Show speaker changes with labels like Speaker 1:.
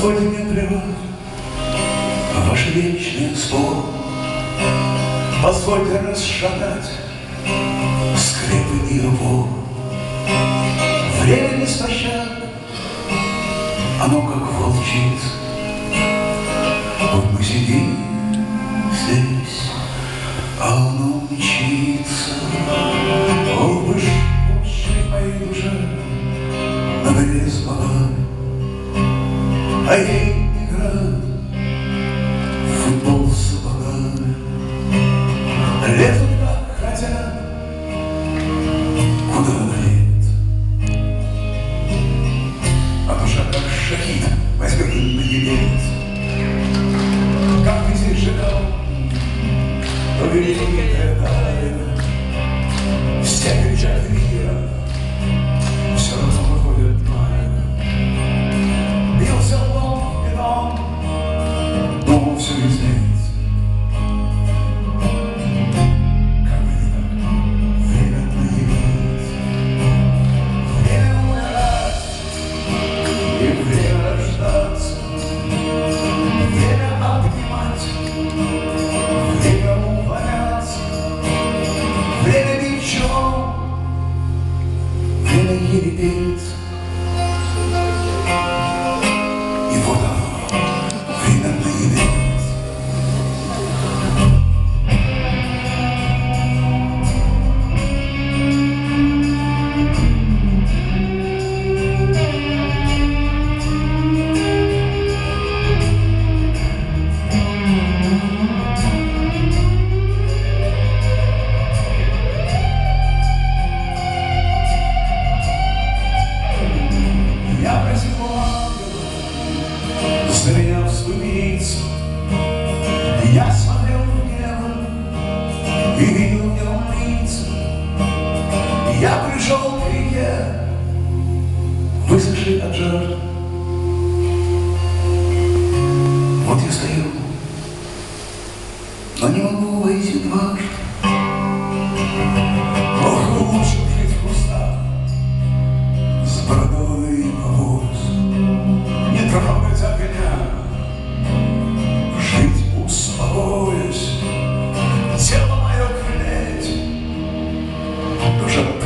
Speaker 1: Позвольте мне прервать ваш вечный спор. Позвольте расшатать скрипы и опор. Время беспощадно, оно как волчица. Вот мы сидим а ей играют в футбол с сапогами. Лезут как хотят, куда налет. А душа как шахид возьмет на небес. Как ты зажигал, то великая и видел в нем лица. Я пришел к реке, высохший от жажды. Вот я стою, но не могу выйти дважды. 不是